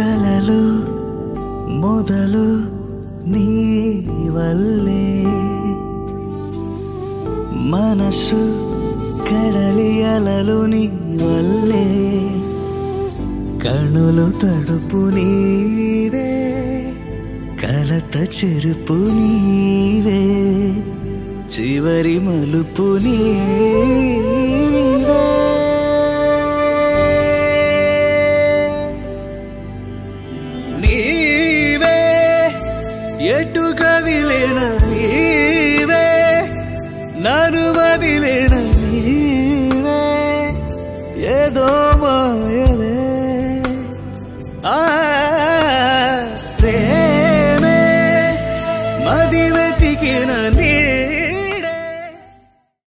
కలలు మొదలు నీ వల్లే. మనసు కడలి అలలు నీ వల్లే. కణులు తడుపు నీవే కలత చెరుపు నీవే చివరి మలుపు నీవే. ఎటు కదిలేన నీవే? నన్ను వదిలేన నీవే? ఏదో మాయవే ఆ ప్రేమే మది వెతికిన నీ